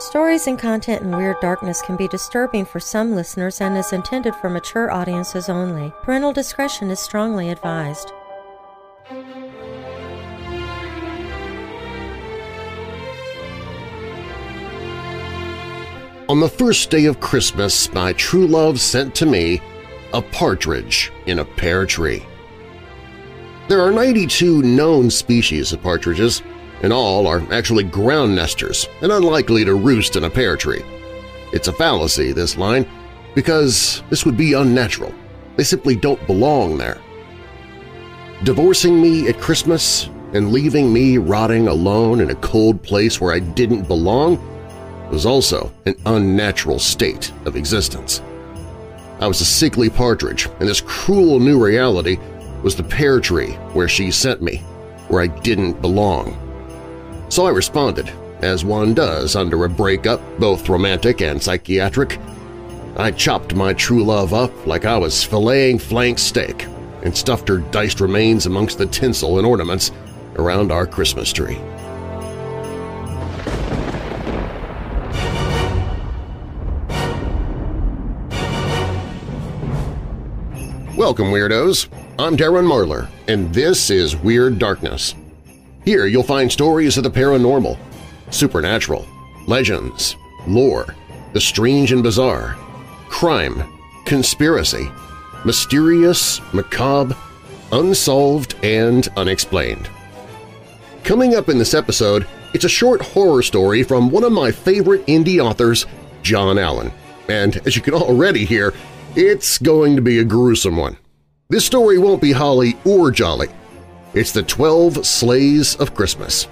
Stories and content in Weird Darkness can be disturbing for some listeners and is intended for mature audiences only. Parental discretion is strongly advised. On the first day of Christmas, my true love sent to me a partridge in a pear tree. There are 92 known species of partridges, and all are actually ground nesters and unlikely to roost in a pear tree. It's a fallacy, this line, because this would be unnatural. They simply don't belong there. Divorcing me at Christmas and leaving me rotting alone in a cold place where I didn't belong was also an unnatural state of existence. I was a sickly partridge, and this cruel new reality was the pear tree where she sent me, where I didn't belong. So I responded, as one does under a breakup, both romantic and psychiatric. I chopped my true love up like I was filleting flank steak and stuffed her diced remains amongst the tinsel and ornaments around our Christmas tree. Welcome, Weirdos! I'm Darren Marlar, and this is Weird Darkness. Here you'll find stories of the paranormal, supernatural, legends, lore, the strange and bizarre, crime, conspiracy, mysterious, macabre, unsolved, and unexplained. Coming up in this episode, it's a short horror story from one of my favorite indie authors, Jon Allen. And as you can already hear, it's going to be a gruesome one. This story won't be holly or jolly. It's the 12 Slays of Christmas.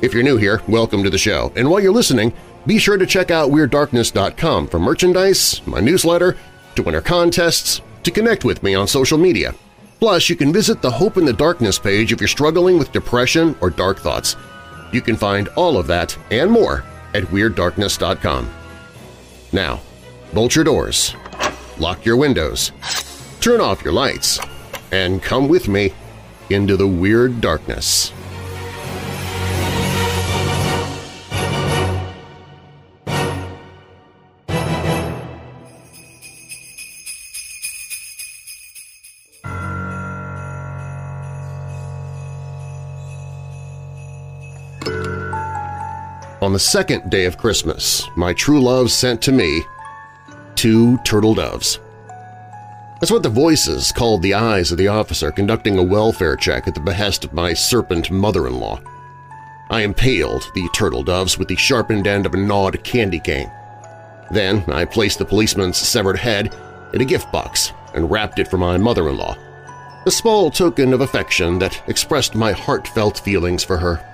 If you're new here, welcome to the show, and while you're listening, be sure to check out WeirdDarkness.com for merchandise, my newsletter, to enter contests, to connect with me on social media. Plus, you can visit the Hope in the Darkness page if you're struggling with depression or dark thoughts. You can find all of that and more at WeirdDarkness.com. Now, bolt your doors, lock your windows, turn off your lights, and come with me into the weird darkness. On the second day of Christmas, my true love sent to me two turtle doves. That's what the voices called the eyes of the officer conducting a welfare check at the behest of my serpent mother-in-law. I impaled the turtle doves with the sharpened end of a gnawed candy cane. Then I placed the policeman's severed head in a gift box and wrapped it for my mother-in-law, a small token of affection that expressed my heartfelt feelings for her.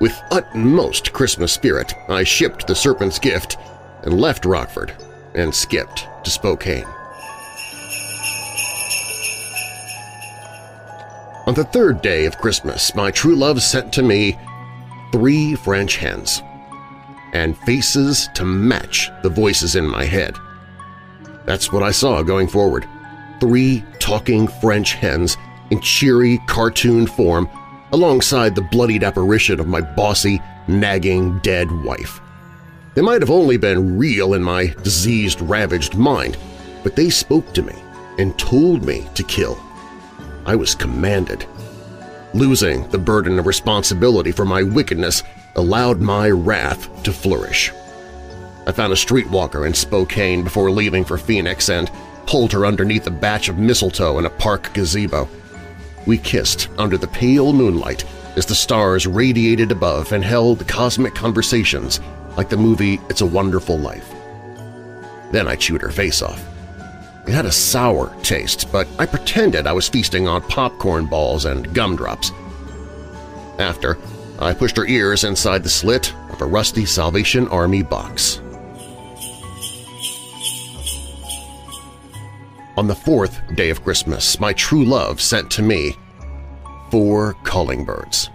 With utmost Christmas spirit, I shipped the serpent's gift and left Rockford and skipped to Spokane. On the third day of Christmas, my true love sent to me three French hens and faces to match the voices in my head. That's what I saw going forward. Three talking French hens in cheery cartoon form alongside the bloodied apparition of my bossy, nagging, dead wife. They might have only been real in my diseased, ravaged mind, but they spoke to me and told me to kill. I was commanded. Losing the burden of responsibility for my wickedness allowed my wrath to flourish. I found a streetwalker in Spokane before leaving for Phoenix and pulled her underneath a batch of mistletoe in a park gazebo. We kissed under the pale moonlight as the stars radiated above and held cosmic conversations like the movie It's a Wonderful Life. Then I chewed her face off. It had a sour taste, but I pretended I was feasting on popcorn balls and gumdrops. After, I pushed her ears inside the slit of a rusty Salvation Army box. On the fourth day of Christmas, my true love sent to me four calling birds.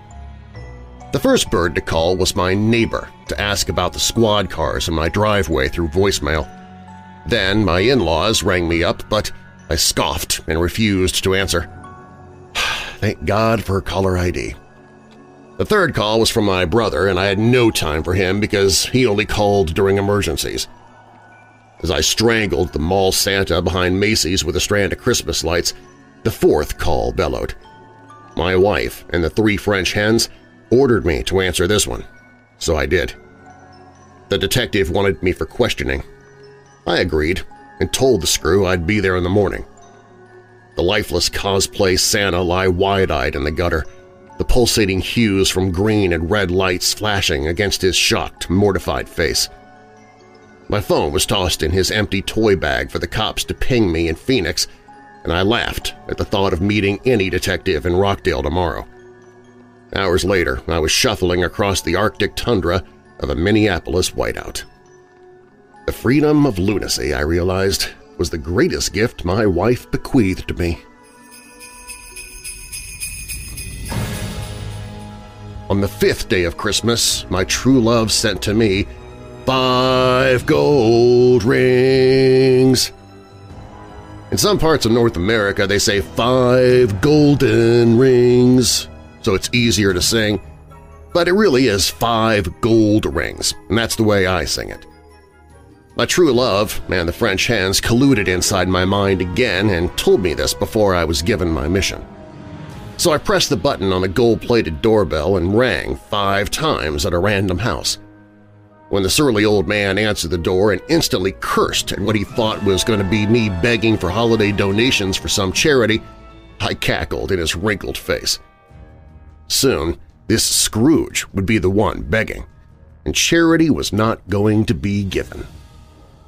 The first bird to call was my neighbor to ask about the squad cars in my driveway through voicemail. Then my in-laws rang me up, but I scoffed and refused to answer. Thank God for caller ID. The third call was from my brother, and I had no time for him because he only called during emergencies. As I strangled the mall Santa behind Macy's with a strand of Christmas lights, the fourth call bellowed. My wife and the three French hens ordered me to answer this one, so I did. The detective wanted me for questioning. I agreed and told the screw I'd be there in the morning. The lifeless cosplay Santa lie wide-eyed in the gutter, the pulsating hues from green and red lights flashing against his shocked, mortified face. My phone was tossed in his empty toy bag for the cops to ping me in Phoenix, and I laughed at the thought of meeting any detective in Rockdale tomorrow. Hours later, I was shuffling across the Arctic tundra of a Minneapolis whiteout. The freedom of lunacy, I realized, was the greatest gift my wife bequeathed me. On the fifth day of Christmas, my true love sent to me five gold rings. In some parts of North America, they say five golden rings, so it's easier to sing, but it really is five gold rings, and that's the way I sing it. My true love and the French hands colluded inside my mind again and told me this before I was given my mission so I pressed the button on the gold-plated doorbell and rang five times at a random house. When the surly old man answered the door and instantly cursed at what he thought was going to be me begging for holiday donations for some charity, I cackled in his wrinkled face. Soon, this Scrooge would be the one begging, and charity was not going to be given.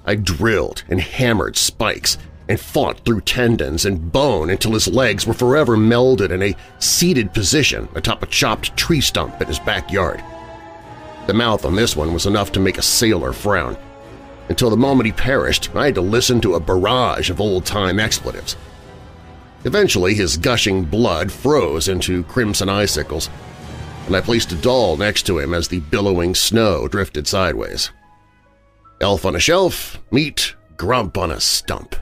I drilled and hammered spikes and fought through tendons and bone until his legs were forever melded in a seated position atop a chopped tree stump in his backyard. The mouth on this one was enough to make a sailor frown. Until the moment he perished, I had to listen to a barrage of old-time expletives. Eventually, his gushing blood froze into crimson icicles, and I placed a doll next to him as the billowing snow drifted sideways. Elf on a shelf, meet Grump on a stump.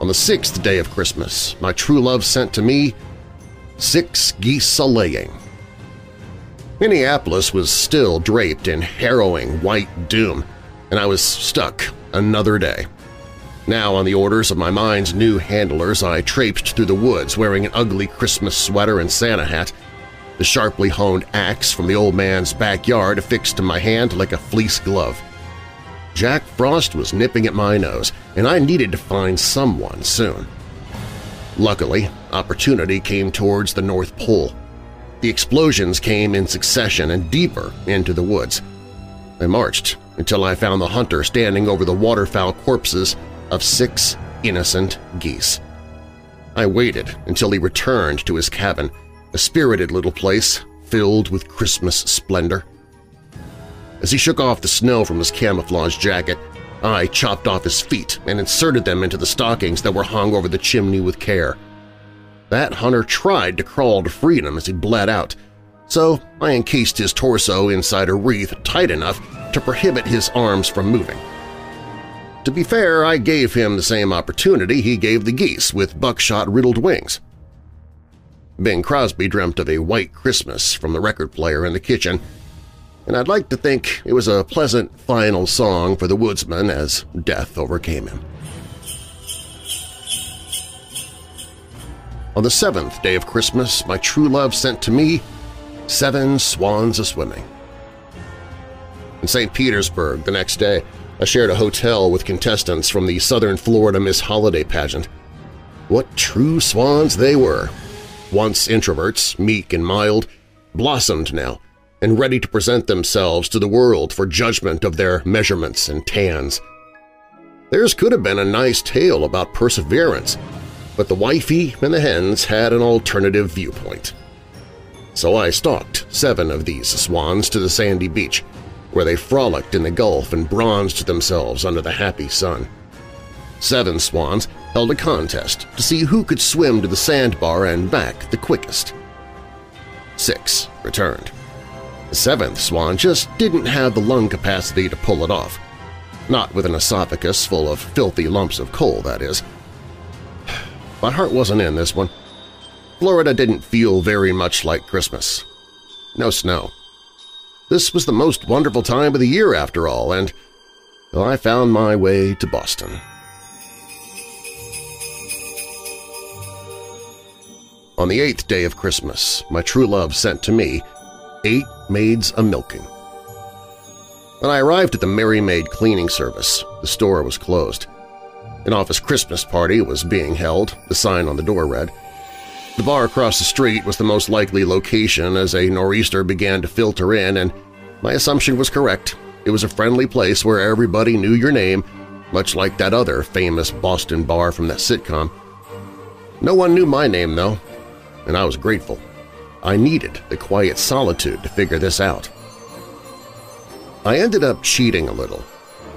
On the sixth day of Christmas, my true love sent to me six geese a-laying. Minneapolis was still draped in harrowing white doom, and I was stuck another day. Now, on the orders of my mind's new handlers, I traipsed through the woods wearing an ugly Christmas sweater and Santa hat, the sharply honed axe from the old man's backyard affixed to my hand like a fleece glove. Jack Frost was nipping at my nose, and I needed to find someone soon. Luckily, opportunity came towards the North Pole. The explosions came in succession and deeper into the woods. I marched until I found the hunter standing over the waterfowl corpses of six innocent geese. I waited until he returned to his cabin, a spirited little place filled with Christmas splendor. As he shook off the snow from his camouflage jacket, I chopped off his feet and inserted them into the stockings that were hung over the chimney with care. That hunter tried to crawl to freedom as he bled out, so I encased his torso inside a wreath tight enough to prohibit his arms from moving. To be fair, I gave him the same opportunity he gave the geese with buckshot-riddled wings. Bing Crosby dreamt of a white Christmas from the record player in the kitchen and I'd like to think it was a pleasant final song for the woodsman as death overcame him. On the seventh day of Christmas, my true love sent to me seven swans a-swimming. In St. Petersburg the next day, I shared a hotel with contestants from the Southern Florida Miss Holiday pageant. What true swans they were! Once introverts, meek and mild, blossomed now, and ready to present themselves to the world for judgment of their measurements and tans. Theirs could have been a nice tale about perseverance, but the wifey and the hens had an alternative viewpoint. So I stalked seven of these swans to the sandy beach, where they frolicked in the Gulf and bronzed themselves under the happy sun. Seven swans held a contest to see who could swim to the sandbar and back the quickest. Six returned. The seventh swan just didn't have the lung capacity to pull it off. Not with an esophagus full of filthy lumps of coal, that is. My heart wasn't in this one. Florida didn't feel very much like Christmas. No snow. This was the most wonderful time of the year after all, and well, I found my way to Boston. On the eighth day of Christmas, my true love sent to me eight maids a-milking. When I arrived at the Merry Maid cleaning service, the store was closed. An office Christmas party was being held, the sign on the door read. The bar across the street was the most likely location as a nor'easter began to filter in, and my assumption was correct. It was a friendly place where everybody knew your name, much like that other famous Boston bar from that sitcom. No one knew my name, though, and I was grateful. I needed the quiet solitude to figure this out. I ended up cheating a little.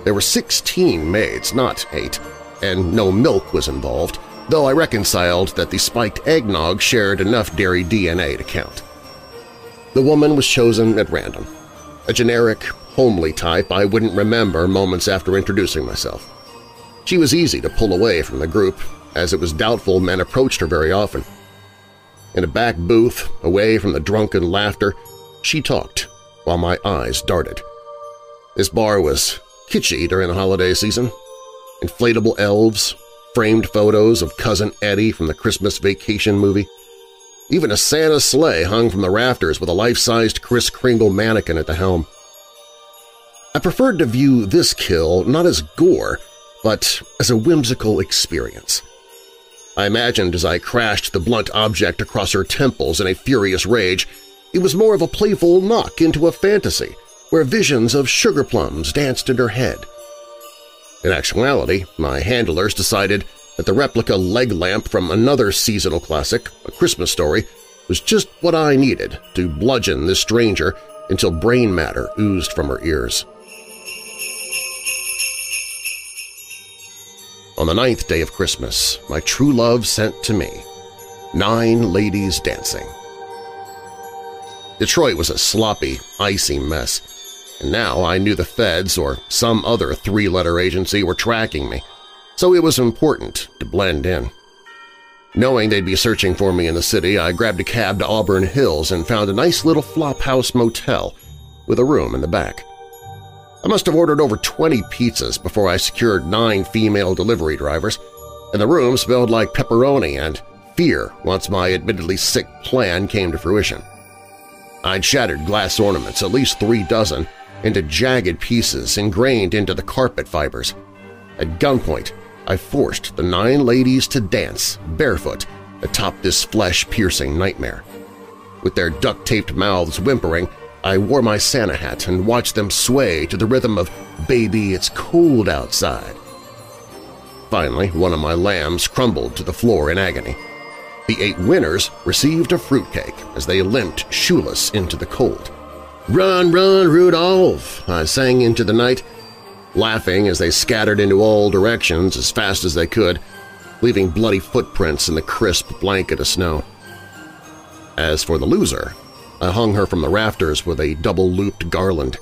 There were 16 maids, not eight, and no milk was involved, though I reconciled that the spiked eggnog shared enough dairy DNA to count. The woman was chosen at random, a generic, homely type I wouldn't remember moments after introducing myself. She was easy to pull away from the group, as it was doubtful men approached her very often. In a back booth, away from the drunken laughter, she talked while my eyes darted. This bar was kitschy during the holiday season. Inflatable elves, framed photos of Cousin Eddie from the Christmas Vacation movie. Even a Santa sleigh hung from the rafters with a life-sized Kris Kringle mannequin at the helm. I preferred to view this kill not as gore, but as a whimsical experience. I imagined as I crashed the blunt object across her temples in a furious rage, it was more of a playful knock into a fantasy where visions of sugar plums danced in her head. In actuality, my handlers decided that the replica leg lamp from another seasonal classic, A Christmas Story, was just what I needed to bludgeon this stranger until brain matter oozed from her ears. On the ninth day of Christmas, my true love sent to me nine ladies dancing. Detroit was a sloppy, icy mess, and now I knew the feds or some other three-letter agency were tracking me, so it was important to blend in. Knowing they'd be searching for me in the city, I grabbed a cab to Auburn Hills and found a nice little flophouse motel with a room in the back. I must have ordered over 20 pizzas before I secured nine female delivery drivers, and the room smelled like pepperoni and fear once my admittedly sick plan came to fruition. I'd shattered glass ornaments, at least three dozen, into jagged pieces ingrained into the carpet fibers. At gunpoint, I forced the nine ladies to dance, barefoot, atop this flesh-piercing nightmare. With their duct-taped mouths whimpering, I wore my Santa hat and watched them sway to the rhythm of Baby, It's Cold Outside. Finally, one of my lambs crumbled to the floor in agony. The eight winners received a fruitcake as they limped shoeless into the cold. "'Run, run, Rudolph!' I sang into the night, laughing as they scattered into all directions as fast as they could, leaving bloody footprints in the crisp blanket of snow. As for the loser, I hung her from the rafters with a double-looped garland.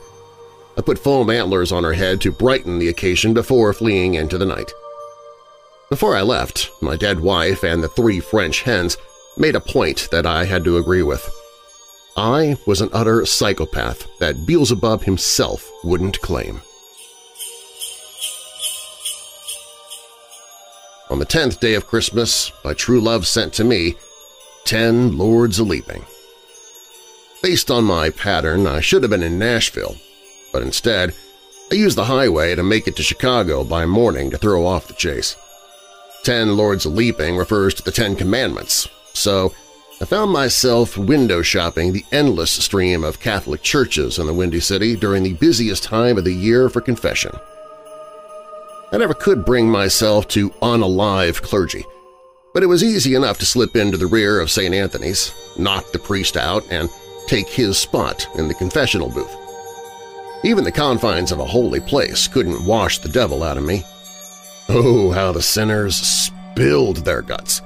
I put foam antlers on her head to brighten the occasion before fleeing into the night. Before I left, my dead wife and the three French hens made a point that I had to agree with. I was an utter psychopath that Beelzebub himself wouldn't claim. On the tenth day of Christmas, my true love sent to me ten lords a-leaping. Based on my pattern, I should have been in Nashville, but instead I used the highway to make it to Chicago by morning to throw off the chase. Ten Lords Leaping refers to the Ten Commandments, so I found myself window shopping the endless stream of Catholic churches in the Windy City during the busiest time of the year for confession. I never could bring myself to unalive clergy, but it was easy enough to slip into the rear of St. Anthony's, knock the priest out, and take his spot in the confessional booth. Even the confines of a holy place couldn't wash the devil out of me. Oh, how the sinners spilled their guts!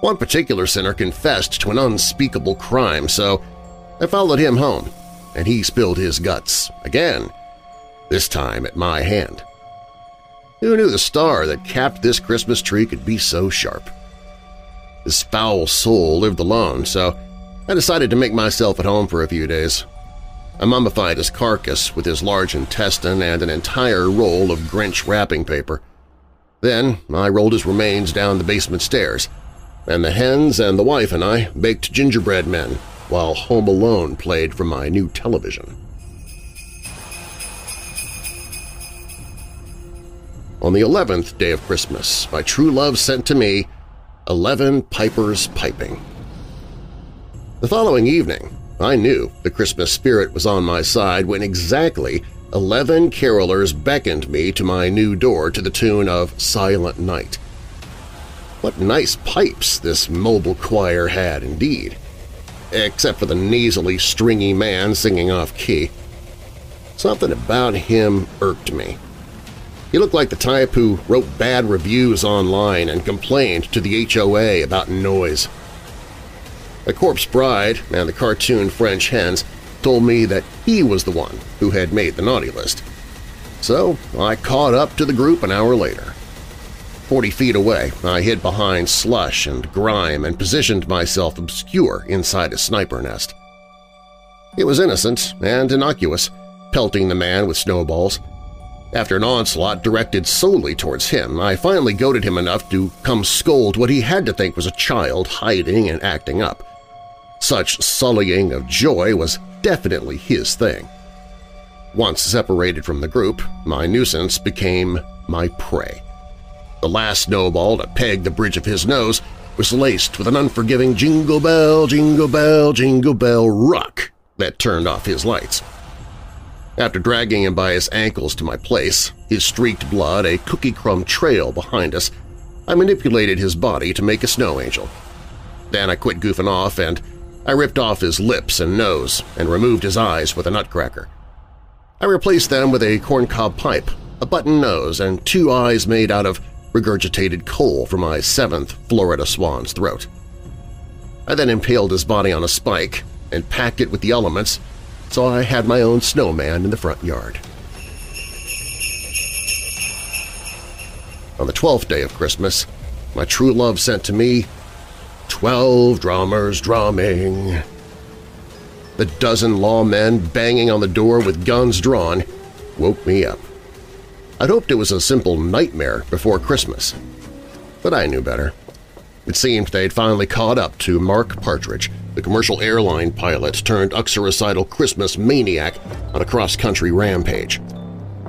One particular sinner confessed to an unspeakable crime, so I followed him home, and he spilled his guts again, this time at my hand. Who knew the star that capped this Christmas tree could be so sharp? This foul soul lived alone, so I decided to make myself at home for a few days. I mummified his carcass with his large intestine and an entire roll of Grinch wrapping paper. Then I rolled his remains down the basement stairs, and the hens and the wife and I baked gingerbread men while Home Alone played from my new television. On the eleventh day of Christmas, my true love sent to me eleven pipers piping. The following evening, I knew the Christmas spirit was on my side when exactly eleven carolers beckoned me to my new door to the tune of Silent Night. What nice pipes this mobile choir had indeed, except for the nasally stringy man singing off-key. Something about him irked me. He looked like the type who wrote bad reviews online and complained to the HOA about noise. The corpse bride and the cartoon French hens told me that he was the one who had made the naughty list. So I caught up to the group an hour later. Forty feet away, I hid behind slush and grime and positioned myself obscure inside a sniper nest. It was innocent and innocuous, pelting the man with snowballs, after an onslaught directed solely towards him, I finally goaded him enough to come scold what he had to think was a child hiding and acting up. Such sullying of joy was definitely his thing. Once separated from the group, my nuisance became my prey. The last snowball to peg the bridge of his nose was laced with an unforgiving jingle bell, jingle bell, jingle bell ruck that turned off his lights. After dragging him by his ankles to my place, his streaked blood a cookie crumb trail behind us, I manipulated his body to make a snow angel. Then I quit goofing off and I ripped off his lips and nose and removed his eyes with a nutcracker. I replaced them with a corncob pipe, a button nose, and two eyes made out of regurgitated coal from my seventh Florida swan's throat. I then impaled his body on a spike and packed it with the elements so I had my own snowman in the front yard. On the twelfth day of Christmas, my true love sent to me twelve drummers drumming. The dozen lawmen banging on the door with guns drawn woke me up. I'd hoped it was a simple nightmare before Christmas, but I knew better. It seemed they'd finally caught up to Mark Partridge, the commercial airline pilot turned uxoricidal Christmas maniac on a cross-country rampage.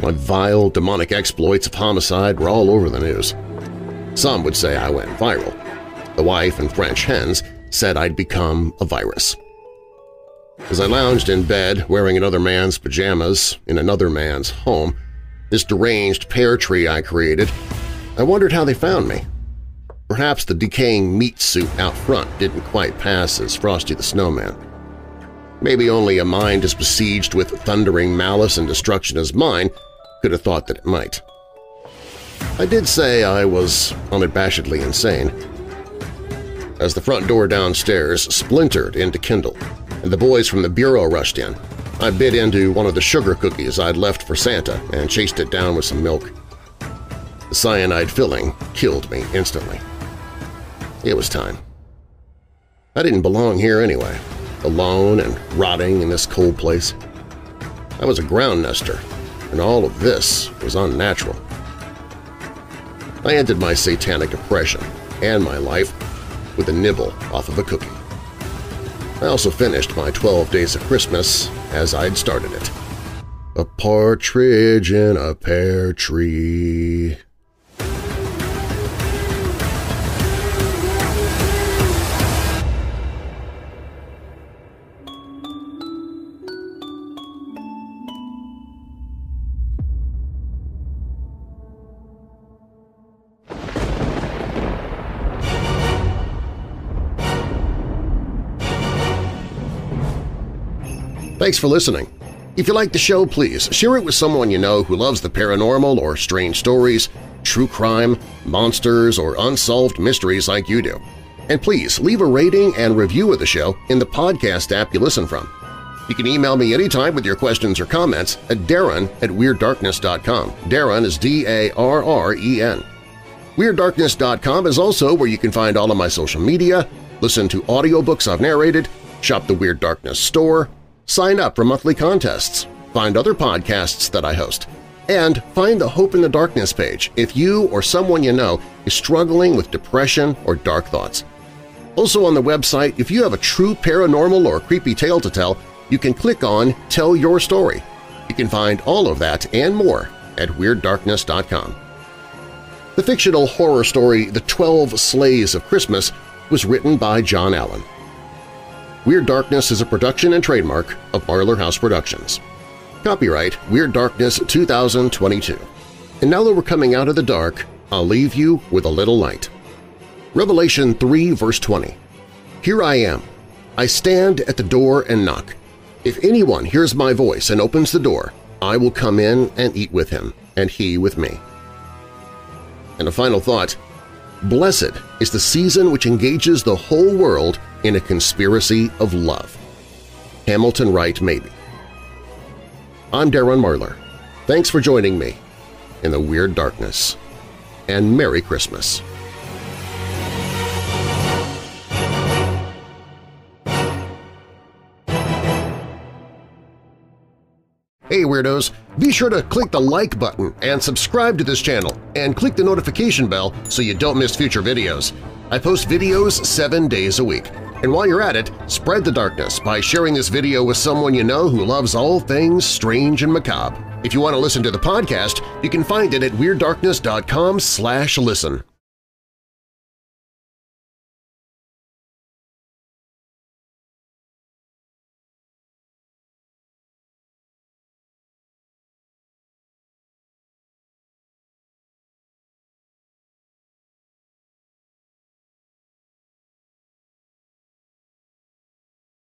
My vile, demonic exploits of homicide were all over the news. Some would say I went viral. The wife and French hens said I'd become a virus. As I lounged in bed wearing another man's pajamas in another man's home, this deranged pear tree I created, I wondered how they found me. Perhaps the decaying meat suit out front didn't quite pass as Frosty the Snowman. Maybe only a mind as besieged with thundering malice and destruction as mine could have thought that it might. I did say I was unabashedly insane. As the front door downstairs splintered into Kindle and the boys from the bureau rushed in, I bit into one of the sugar cookies I'd left for Santa and chased it down with some milk. The cyanide filling killed me instantly. It was time. I didn't belong here anyway, alone and rotting in this cold place. I was a ground nester, and all of this was unnatural. I ended my satanic depression and my life with a nibble off of a cookie. I also finished my 12 Days of Christmas as I'd started it. A partridge in a pear tree. Thanks for listening. If you like the show, please share it with someone you know who loves the paranormal or strange stories, true crime, monsters, or unsolved mysteries like you do. And please leave a rating and review of the show in the podcast app you listen from. You can email me anytime with your questions or comments at darren at WeirdDarkness.com. Darren is D-A-R-R-E-N. WeirdDarkness.com is also where you can find all of my social media, listen to audiobooks I've narrated, shop the Weird Darkness store, sign up for monthly contests, find other podcasts that I host, and find the Hope in the Darkness page if you or someone you know is struggling with depression or dark thoughts. Also on the website, if you have a true paranormal or creepy tale to tell, you can click on Tell Your Story. You can find all of that and more at WeirdDarkness.com. The fictional horror story The Twelve Slays of Christmas was written by Jon Allen. Weird Darkness is a production and trademark of Marlar House Productions. Copyright Weird Darkness 2022. And now that we're coming out of the dark, I'll leave you with a little light. Revelation 3 verse 20 Here I am. I stand at the door and knock. If anyone hears my voice and opens the door, I will come in and eat with him, and he with me. And a final thought, blessed is the season which engages the whole world in a conspiracy of love. Hamilton Wright Mabie. I'm Darren Marlar. Thanks for joining me in the Weird Darkness, and Merry Christmas. Hey Weirdos! Be sure to click the like button and subscribe to this channel and click the notification bell so you don't miss future videos. I post videos seven days a week. And while you're at it, spread the darkness by sharing this video with someone you know who loves all things strange and macabre. If you want to listen to the podcast, you can find it at WeirdDarkness.com listen.